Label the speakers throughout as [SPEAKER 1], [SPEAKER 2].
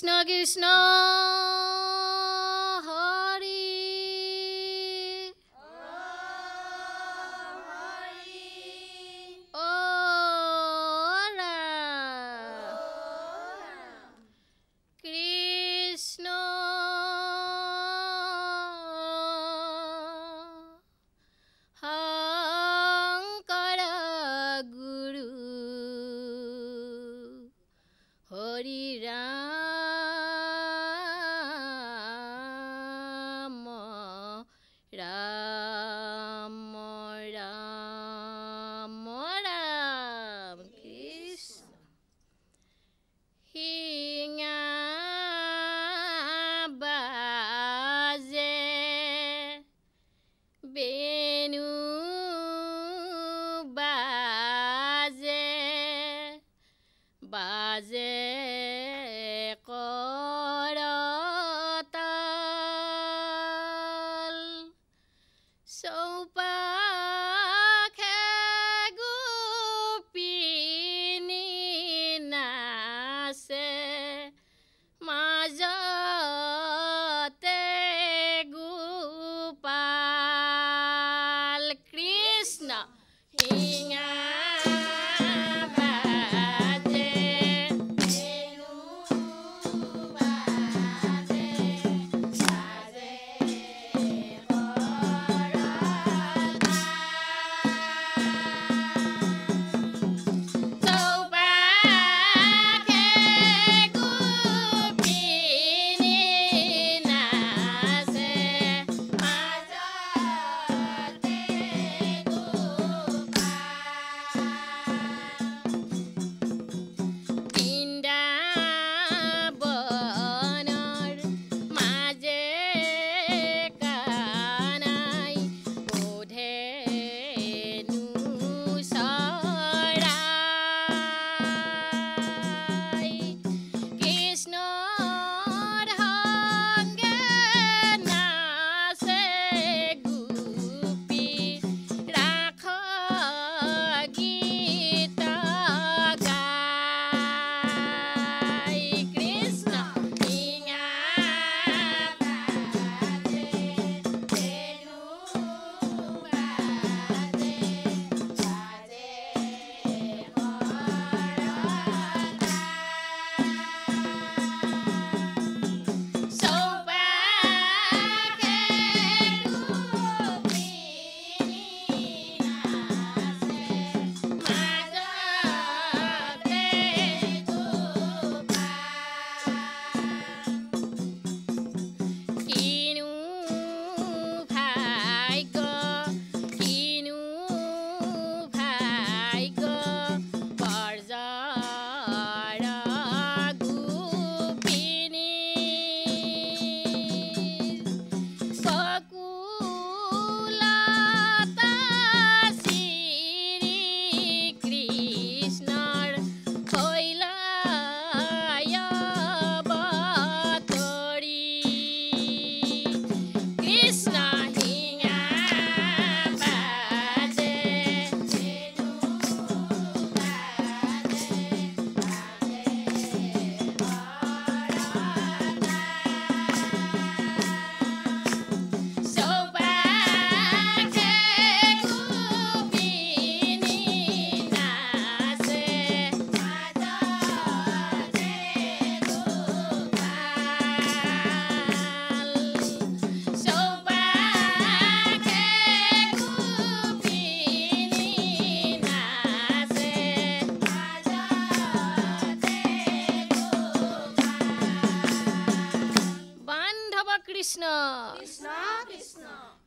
[SPEAKER 1] snuggy snug.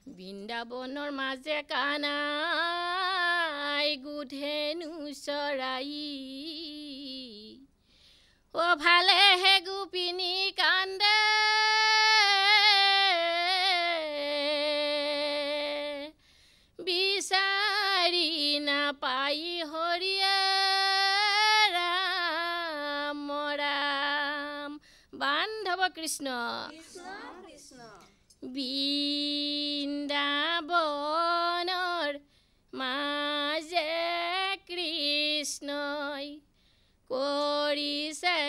[SPEAKER 1] বৃন্দাবনৰ মাজে কানাই গোধেনু চৰাই। অ ভালেহে গোপিনী কান্দে। বিচাৰি নাপাই হৰিয়ে। ৰাম ৰাম। বান্ধৱ কৃষ্ণ। কৃষ্ণ কৃষ্ণ। বৃন্দাবনৰ মাজে কৃষ্ণই কৰিছে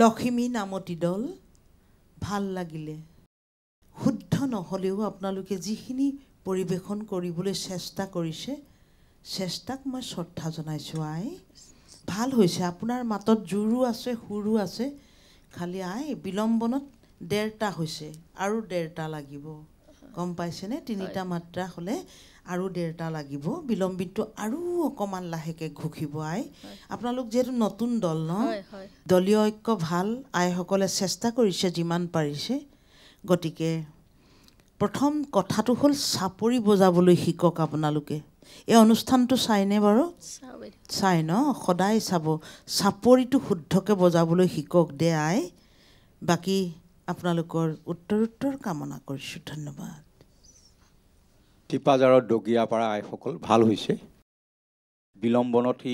[SPEAKER 2] লখিমী নামতি দল ভাল লাগিলে। শুদ্ধ নহ'লেও আপোনালোকে যিখিনি পৰিৱেশন কৰিবলৈ চেষ্টা কৰিছে চেষ্টাক মই শ্ৰদ্ধা জনাইছোঁ আই। ভাল হৈছে আপোনাৰ মাতত জোৰো আছে সুৰো আছে খালি আই বিলম্বনত ডেৰটা হৈছে আৰু ডেৰটা লাগিব। গম পাইছেনে? তিনিটা মাত্ৰা হ'লে আৰু ডেৰটা লাগিব। বিলম্বিতটো আৰু অকণমান লাহেকৈ ঘুকিব আই। আপোনালোক যিহেতু নতুন দল ন? দলীয় ঐক্য ভাল আইসকলে চেষ্টা কৰিছে যিমান পাৰিছে। গতিকে প্ৰথম কথাটো হ'ল চাপৰি বজাবলৈ শিকক আপোনালোকে। এই অনুষ্ঠানটো চাইনে বাৰু? চাই ন? সদায় চাব। চাপৰিটো শুদ্ধকৈ বজাবলৈ শিকক দে আই। বাকী আপোনালোকৰ উত্তৰোত্তৰ কামনা কৰিছোঁ। ধন্যবাদ।
[SPEAKER 3] টিপাজাৰৰ দগীয়াপাৰা আইসকল ভাল হৈছে। বিলম্বনত সি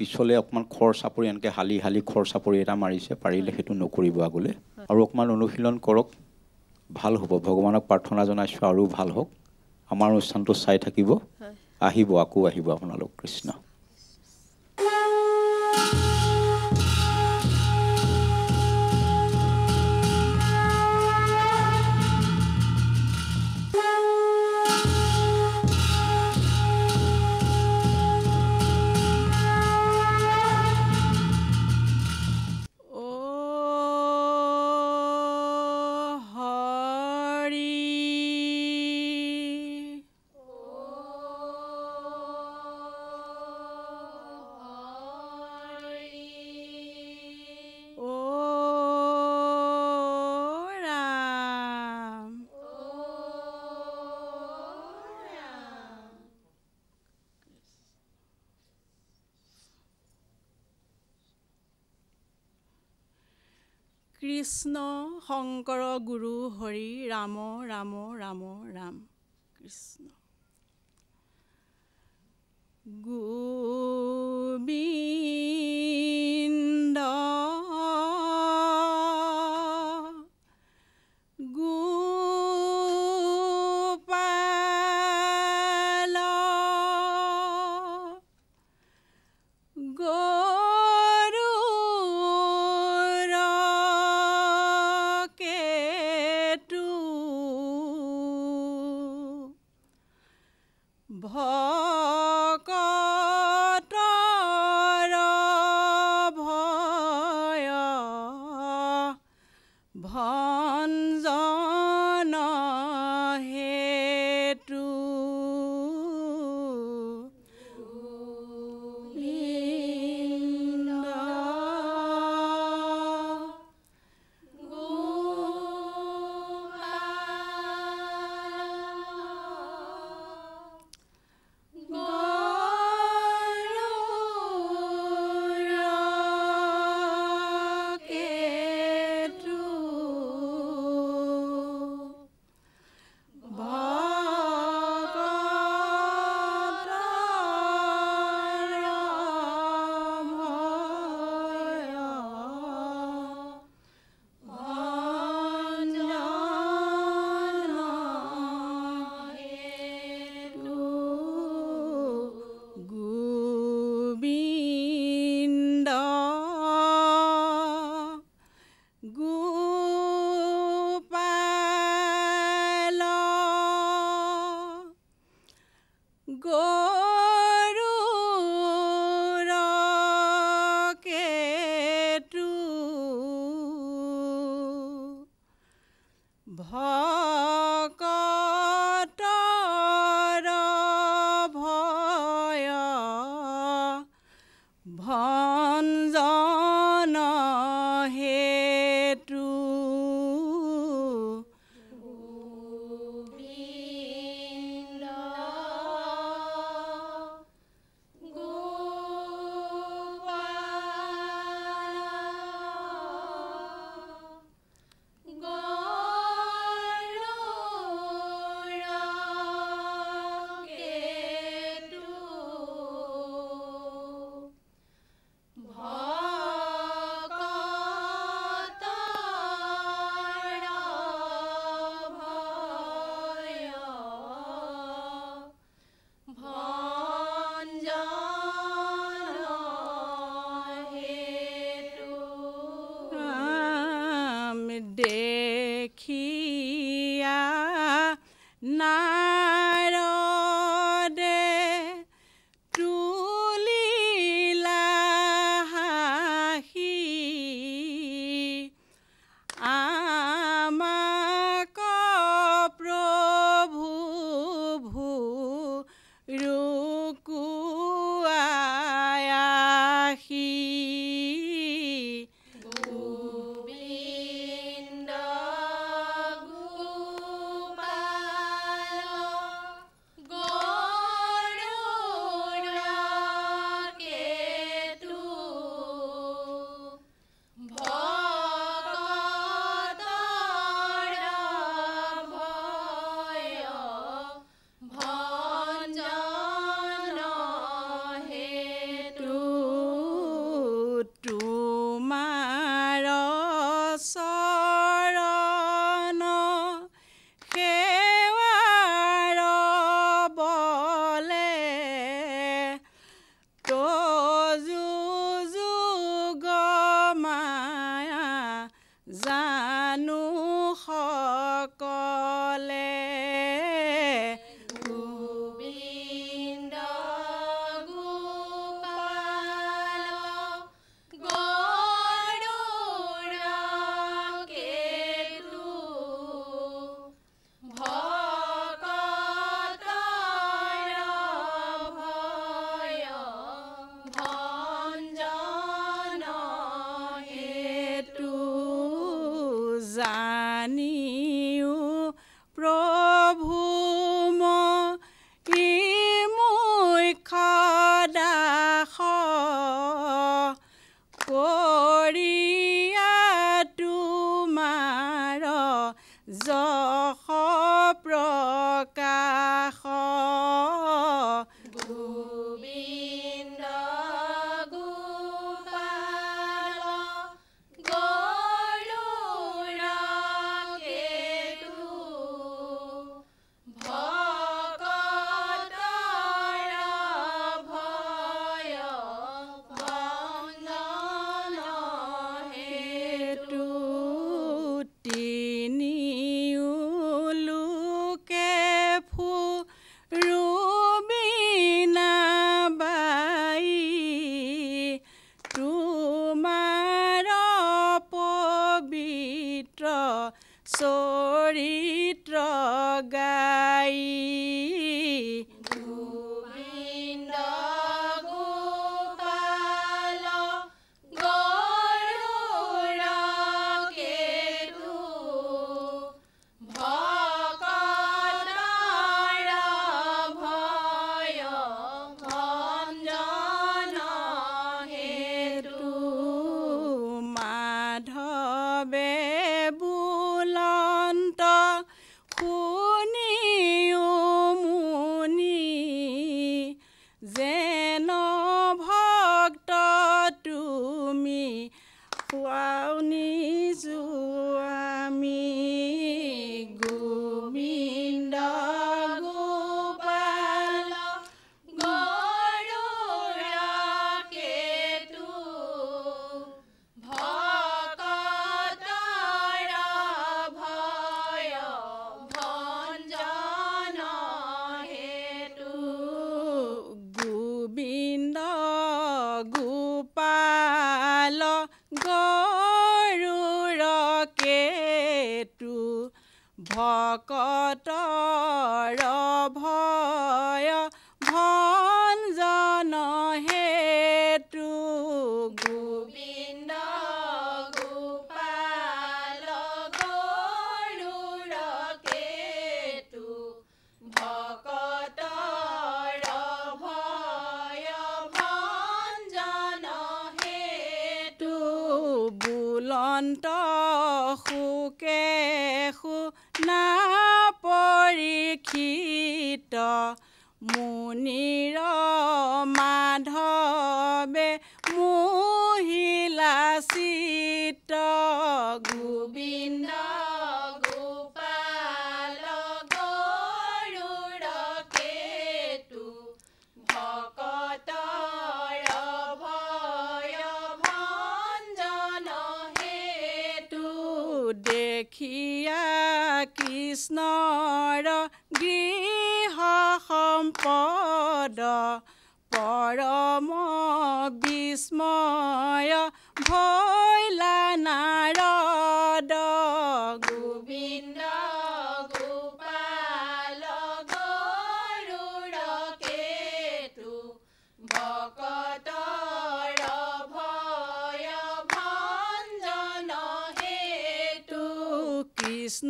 [SPEAKER 3] পিছলৈ অকণমান খৰ চাপৰি এনেকৈ হালি হালি খৰ চাপৰি এটা মাৰিছে পাৰিলে সেইটো নকৰিব আগলৈ। আৰু অকণমান অনুশীলন কৰক ভাল হ'ব। ভগৱানক প্ৰাৰ্থনা জনাইছোঁ আৰু ভাল হওক। আমাৰ অনুষ্ঠানটো চাই থাকিব। আহিব আকৌ আহিব আপোনালোক কৃষ্ণ।
[SPEAKER 4] কৃষ্ণ শংকৰ গুৰু হৰি ৰাম ৰাম ৰাম ৰাম। কৃষ্ণ। গোবিন্দ
[SPEAKER 5] দেখিয়া কৃষ্ণৰ গৃহ সম্পদ পৰম বিস্ময়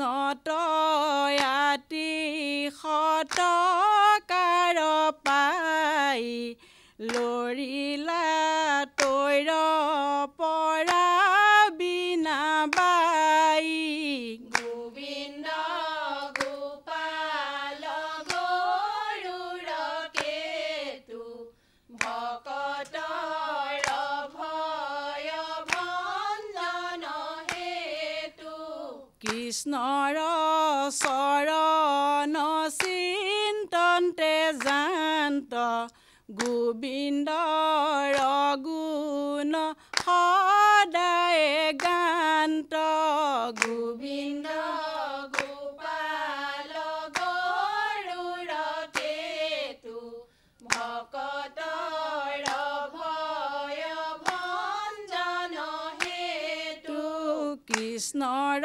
[SPEAKER 5] কৃষ্ণ তয়াতি শতকাৰ পাই লৰিলা চৰণ চিন্তন্তে জান্ত গোবিন্দৰ গুণ সদায় গান্ত।
[SPEAKER 4] গোবিন্দ
[SPEAKER 5] কৃষ্ণৰ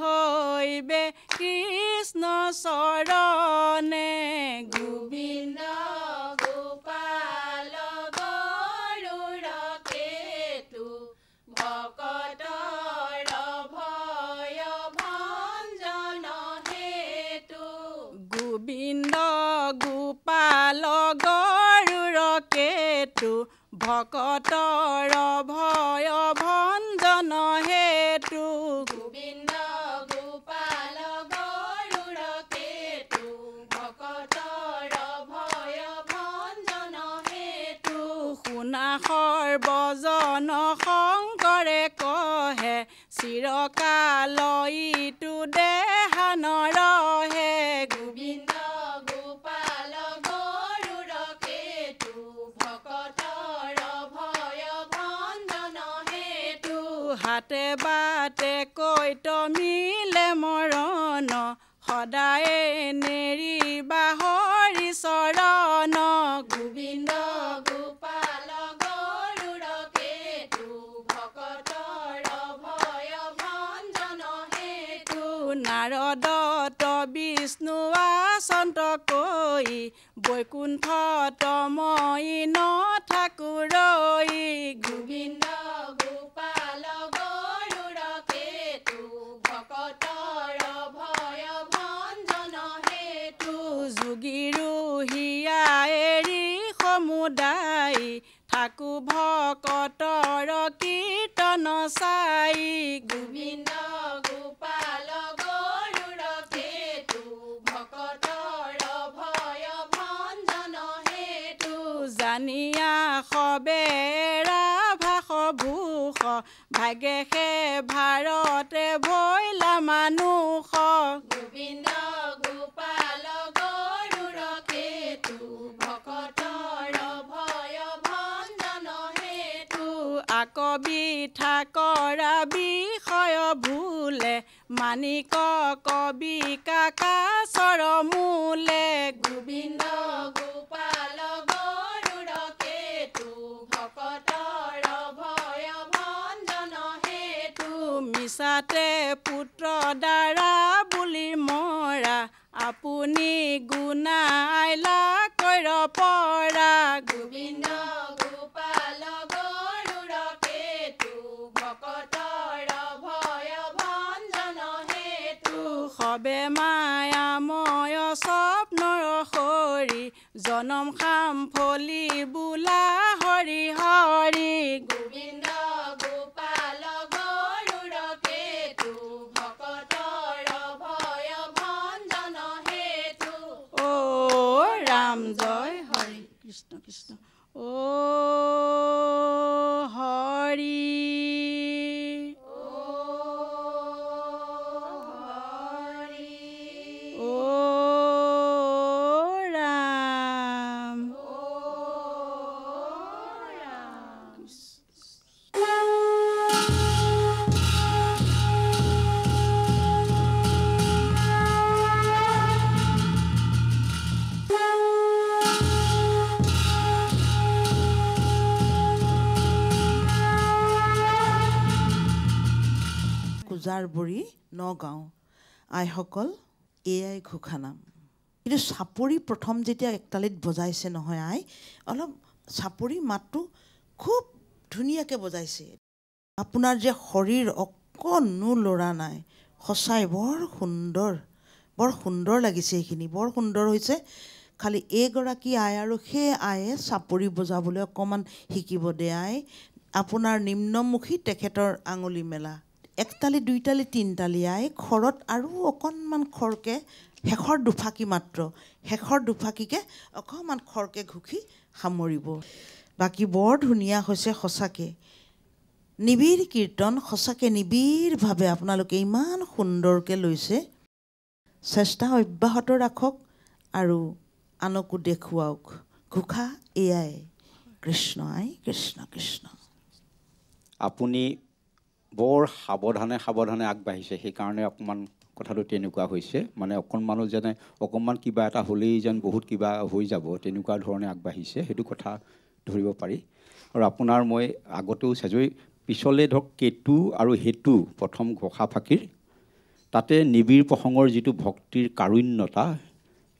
[SPEAKER 5] হৈবে কৃষ্ণ চৰণে
[SPEAKER 4] গোবিন্দ গোপাল গৰুড় কেতু ভকতৰ ভয় ভঞ্জন হেতু।
[SPEAKER 5] গোবিন্দ গোপাল গৰুৰ কেতু ভকতৰ ভয় ভঞ্জন হেতু
[SPEAKER 4] গোবিন্দ গোপাল গৰুড় কেতু ভকতৰ ভয় ভঞ্জন হেতু
[SPEAKER 5] শুনা সৰ্বজন শংকৰে কহে চিৰকাল ইটো দেহা নৰহে
[SPEAKER 4] গোবিন্দ গোপাল গৰুড় কেতু ভকতৰ ভয় ভঞ্জন হেতু।
[SPEAKER 5] হাতে বাটে কৈত মিলে মৰণ সদায়ে নেৰিবা হৰি চৰণ
[SPEAKER 4] গোবিন্দ গোপাল গৰুড় কেতু ভকতৰ ভয় ভঞ্জন হেতু
[SPEAKER 5] নাৰদ বিষ্ণু আচন্ত কৈ বৈকুণ্ঠ তময়ী নঠাকুৰৈ
[SPEAKER 4] গোবিন্দ গোপাল গৰুড় কেতু ভকতৰ ভয় ভঞ্জন হেতু।
[SPEAKER 5] যোগীৰো হিয়া এৰি সমুদায় থাকো ভকতৰ কীৰ্তন চাই।
[SPEAKER 4] গোবিন্দ গোপাল গৰুড় কেতু ভকতৰ ভয় ভঞ্জন হেতু
[SPEAKER 5] জানিয়া সবেৰা ভাষ ভূষ ভাগেশে ভাৰতে ভৈলা মানুহ
[SPEAKER 4] গোবিন্দ গোপাল গৰুড় কেতু ভকতৰ ভয় ভঞ্জন হেতু।
[SPEAKER 5] আকবি ঠাকৰা বিষয় ভুলে মানিক কবি কাকা চৰমূলে
[SPEAKER 4] গোবিন্দ গোপাল গৰুড় কেতু ভকতৰ ভয় ভঞ্জন হেতু
[SPEAKER 5] মিছাতে পুত্ৰ দ্বাৰা বুলি মৰা আপুনি গুণা আইলা কৈৰ পৰা।
[SPEAKER 4] গোবিন্দ গোপাল ভকতৰ
[SPEAKER 5] সবে মায়াময় স্বপ্নৰ সৰি জনম খাম ফলি বোলে বোলা হৰি। হৰি
[SPEAKER 4] গোবিন্দ গোপাল গৰুড় কেতু ভকতৰ ভয় ভঞ্জন হেতু
[SPEAKER 5] ও ৰাম জয় হৰি কৃষ্ণ
[SPEAKER 2] বুঢ়ী নগাঁও। আইসকল এয়াই ঘোষানাম। কিন্তু চাপৰি প্ৰথম যেতিয়া একতালিত বজাইছে নহয় আই অলপ চাপৰি মাতটো খুব ধুনীয়াকৈ বজাইছে। আপোনাৰ যে শৰীৰ অকণো লৰা নাই সঁচাই বৰ সুন্দৰ বৰ সুন্দৰ লাগিছে এইখিনি বৰ সুন্দৰ হৈছে। খালি এইগৰাকী আই আৰু সেই আয়ে চাপৰি বজাবলৈ অকণমান শিকিব দে আই। আপোনাৰ নিম্নমুখী তেখেতৰ আঙুলি মেলা। একতালি দুইতালি তিনতালি আই খৰত আৰু অকণমান খৰকৈ শেষৰ দুফাকি মাত্ৰ শেষৰ দুফাকিকৈ অকণমান খৰকৈ ঘুখি সামৰিব। বাকী বৰ ধুনীয়া হৈছে সঁচাকৈ। নিবিড় কীৰ্তন সঁচাকৈ নিবিড়ভাৱে আপোনালোকে ইমান সুন্দৰকৈ লৈছে। চেষ্টা অব্যাহত ৰাখক আৰু আনকো দেখুৱাওক। ঘোষা এয়াই। কৃষ্ণ আই কৃষ্ণ কৃষ্ণ।
[SPEAKER 1] আপুনি বৰ সাৱধানে সাৱধানে আগবাঢ়িছে। সেইকাৰণে অকণমান কথাটো তেনেকুৱা হৈছে। মানে অকণমানো যেনে অকণমান কিবা এটা হ'লেই যেন বহুত কিবা হৈ যাব তেনেকুৱা ধৰণে আগবাঢ়িছে। সেইটো কথা ধৰিব পাৰি। আৰু আপোনাৰ মই আগতেও চাইছোঁ পিছলৈ ধৰক কেতু আৰু হেতু প্ৰথম ঘোষা ফাঁকিৰ তাতে নিবিড় প্ৰসংগৰ যিটো ভক্তিৰ কাৰুণ্যতা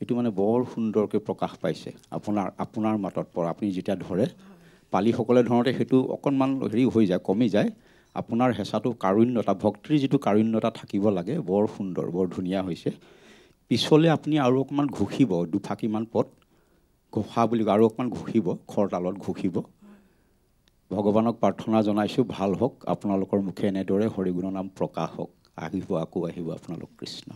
[SPEAKER 1] সেইটো মানে বৰ সুন্দৰকৈ প্ৰকাশ পাইছে। আপোনাৰ আপোনাৰ মাতত পৰা আপুনি যেতিয়া ধৰে পালিসকলে ধৰোঁতে সেইটো অকণমান হেৰি হৈ যায় কমি যায়। আপোনাৰ হেঁচাটো কাৰুণ্যতা ভক্তিৰ যিটো কাৰুণ্যতা থাকিব লাগে বৰ সুন্দৰ বৰ ধুনীয়া হৈছে। পিছলৈ আপুনি আৰু অকণমান ঘুষিব দুফাকিমান পদ ঘোষা বুলি কয় আৰু অকণমান ঘুষিব খৰতালত ঘুষিব। ভগৱানক প্ৰাৰ্থনা জনাইছোঁ ভাল হওক আপোনালোকৰ মুখে এনেদৰে হৰিগুণৰ নাম প্ৰকাশ হওক। আহিব আকৌ আহিব আপোনালোক কৃষ্ণ।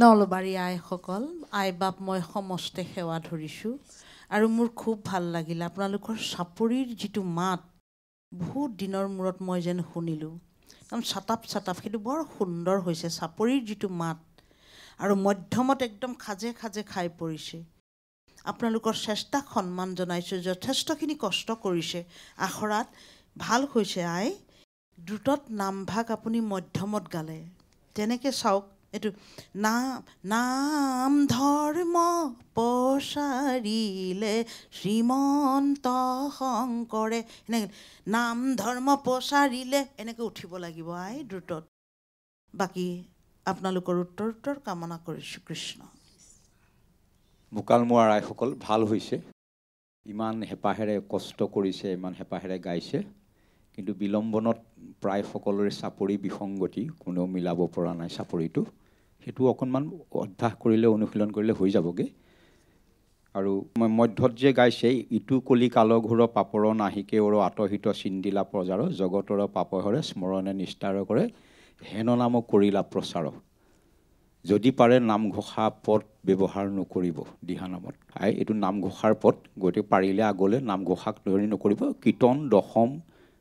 [SPEAKER 2] নলবাৰী আইসকল আই বাপ মই সমস্তে সেৱা ধৰিছোঁ। আৰু মোৰ খুব ভাল লাগিল আপোনালোকৰ চাপৰিৰ যিটো মাত বহুত দিনৰ মূৰত মই যেন শুনিলোঁ। একদম চাতাপ চাতাপ সেইটো বৰ সুন্দৰ হৈছে চাপৰিৰ যিটো মাত। আৰু মধ্যমত একদম খাজে খাজে খাই পৰিছে। আপোনালোকৰ চেষ্টাক সন্মান জনাইছোঁ যথেষ্টখিনি কষ্ট কৰিছে। আখৰাত ভাল হৈছে আই। দ্ৰুতত নামভাগ আপুনি মধ্যমত গালে। তেনেকৈ চাওক এইটো নাম নাম ধৰ্ম প্ৰচাৰিলে শ্ৰীমন্ত শংকৰে এনেকৈ নাম ধৰ্ম প্ৰচাৰিলে এনেকৈ উঠিব লাগিব আই দ্ৰুতত। বাকী আপোনালোকৰ উত্তৰ উত্তৰ কামনা কৰিছোঁ কৃষ্ণ।
[SPEAKER 3] মোকালমোৱা ৰাইসকল ভাল হৈছে। ইমান হেঁপাহেৰে কষ্ট কৰিছে ইমান হেঁপাহেৰে গাইছে। কিন্তু বিলম্বনত প্ৰায় সকলোৰে চাপৰি বিসংগতি কোনেও মিলাব পৰা নাই চাপৰিটো সেইটো অকণমান অভ্যাস কৰিলে অনুশীলন কৰিলে হৈ যাবগৈ। আৰু ম- মধ্যত যে গাইছে ইটো কলি কালঘোৰ পাপৰ নাহিকে ওৰ আতহিত চিন্দিলা প্ৰজাৰ জগতৰ পাপহৰে স্মৰণে নিষ্ঠাৰ কৰে হেন নাম কৰিলা প্ৰচাৰ। যদি পাৰে নামঘোষা পদ ব্যৱহাৰ নকৰিব দিহানামত আই এইটো নামঘোষাৰ পদ গতিকে পাৰিলে আগলৈ নামঘোষাক ধৰি নকৰিব। কীৰ্তন দশম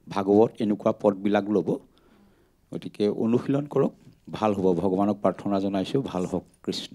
[SPEAKER 3] ভাগৱত এনেকুৱা পদবিলাক ল'ব গতিকে অনুশীলন কৰক ভাল হ'ব। ভগৱানক প্ৰাৰ্থনা জনাইছোঁ ভাল হওক কৃষ্ণ।